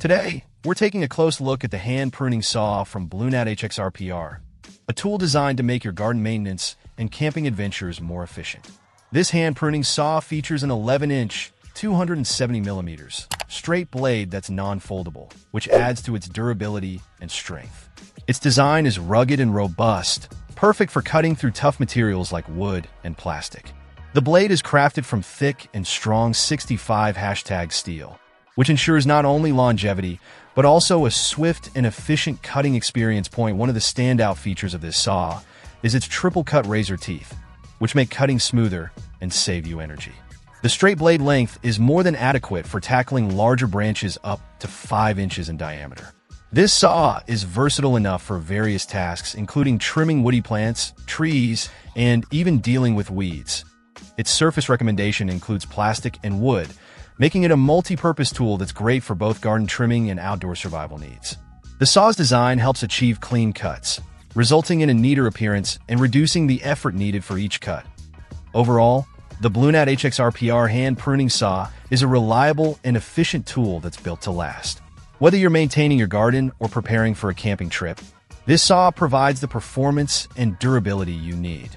Today, we're taking a close look at the hand pruning saw from BlueNat HXRPR, a tool designed to make your garden maintenance and camping adventures more efficient. This hand pruning saw features an 11-inch, 270 millimeters straight blade that's non-foldable, which adds to its durability and strength. Its design is rugged and robust, perfect for cutting through tough materials like wood and plastic. The blade is crafted from thick and strong 65 hashtag steel, which ensures not only longevity, but also a swift and efficient cutting experience point. One of the standout features of this saw is its triple cut razor teeth, which make cutting smoother and save you energy. The straight blade length is more than adequate for tackling larger branches up to 5 inches in diameter. This saw is versatile enough for various tasks, including trimming woody plants, trees, and even dealing with weeds. Its surface recommendation includes plastic and wood, making it a multi-purpose tool that's great for both garden trimming and outdoor survival needs. The saw's design helps achieve clean cuts, resulting in a neater appearance and reducing the effort needed for each cut. Overall, the BlueNat HXRPR hand pruning saw is a reliable and efficient tool that's built to last. Whether you're maintaining your garden or preparing for a camping trip, this saw provides the performance and durability you need.